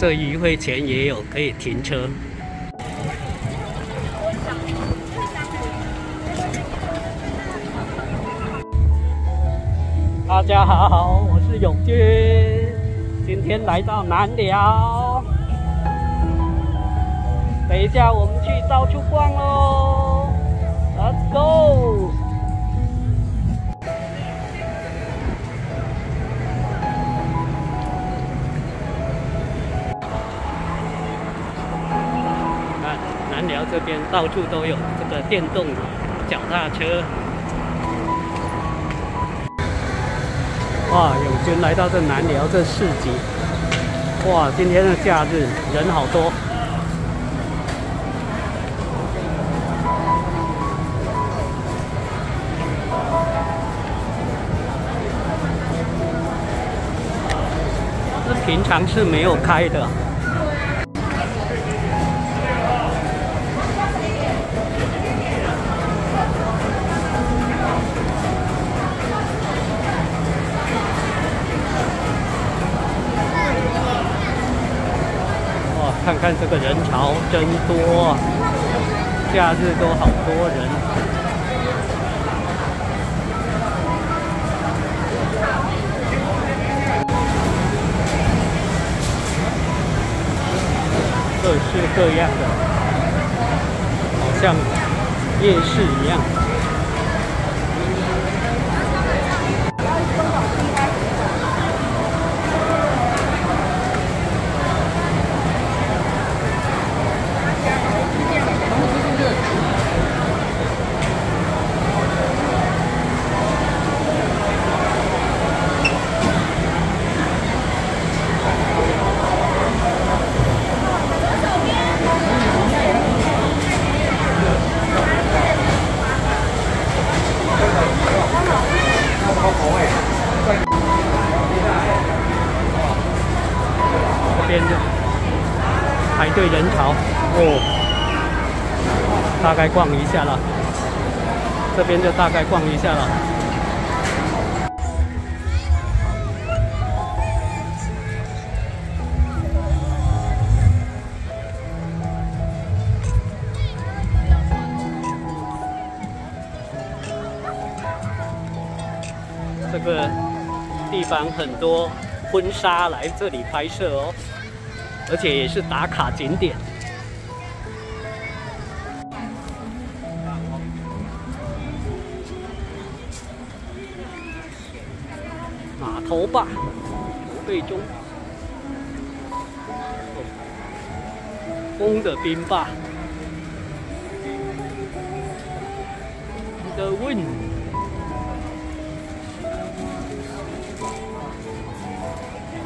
这渔会前也有可以停车。大家好，我是永军，今天来到南寮，等一下我们去到处逛喽，Let's go！这边到处都有这个电动脚踏车。哇，永军来到这南寮这市集，哇，今天的假日人好多。这平常是没有开的。看看这个人潮真多啊，假日都好多人。各式各样的，好像夜市一样。这边的排队人潮哦，大概逛一下了。这边就大概逛一下了。这个地方很多婚纱来这里拍摄哦，而且也是打卡景点。码头坝，筹备中。风的冰坝，The wind。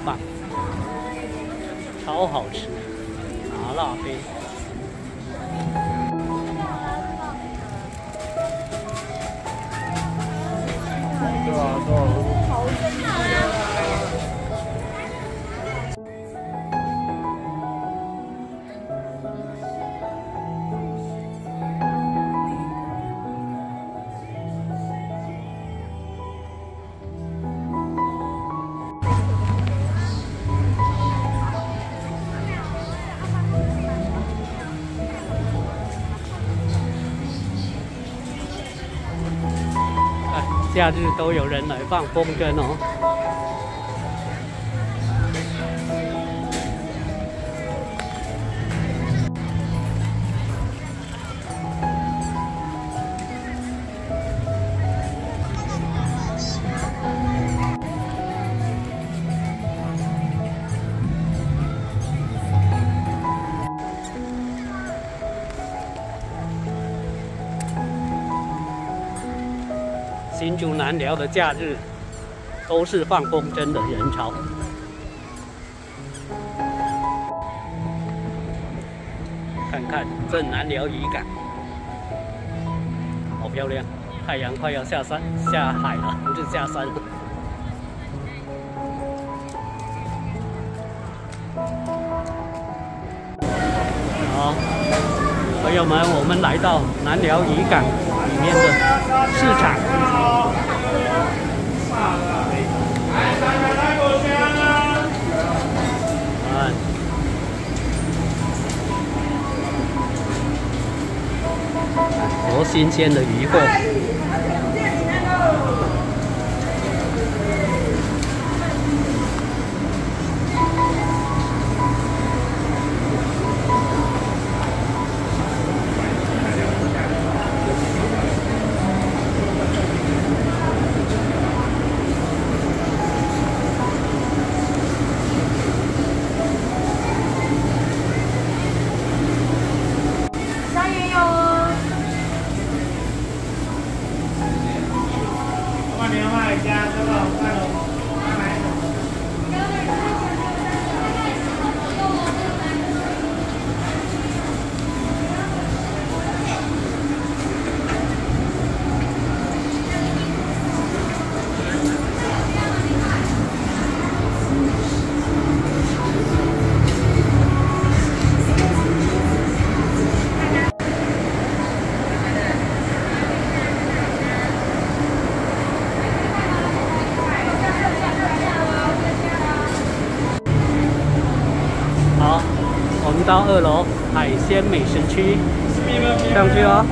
棒，超好吃，麻辣飞。对啊，对啊。假日都有人来放风筝哦。有难聊的假日都是放风筝的人潮。看看这南寮渔港，好漂亮！太阳快要下山下海了，不是下山。朋友们我们来到南寮渔港里面的市场。啊新鲜的鱼货。到二楼海鲜美食区，上去哦。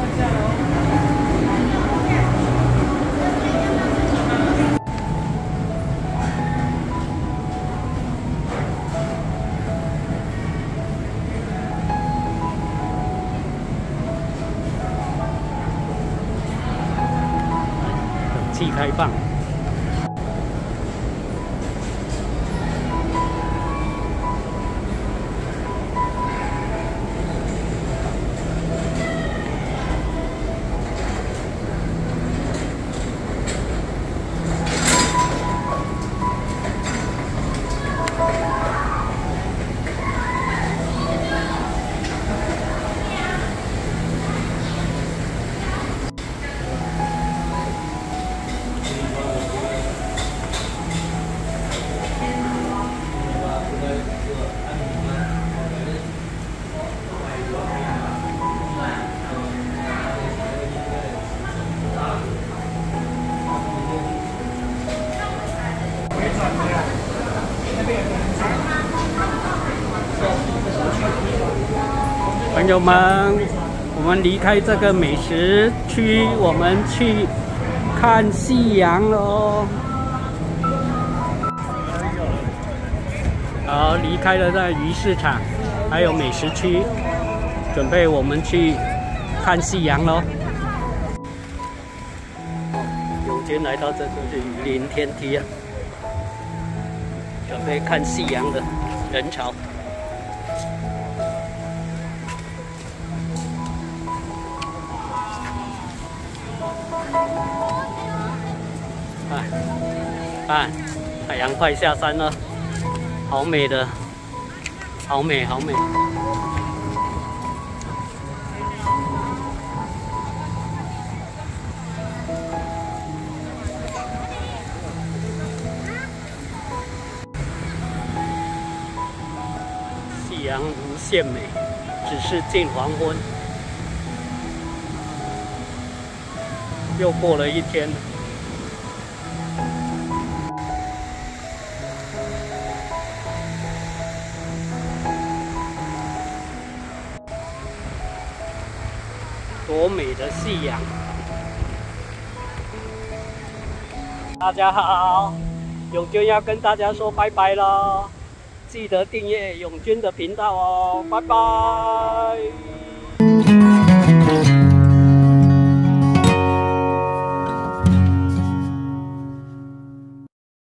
冷气开放。朋友们，我们离开这个美食区，我们去看夕阳喽。好，离开了那鱼市场，还有美食区，准备我们去看夕阳喽。永坚来到这就是雨林天梯啊，准备看夕阳的人潮。看，太阳快下山了，好美的，好美，好美。夕阳无限美，只是近黄昏。又过了一天，多美的夕阳！大家好，永军要跟大家说拜拜了，记得订阅永军的频道哦，拜拜。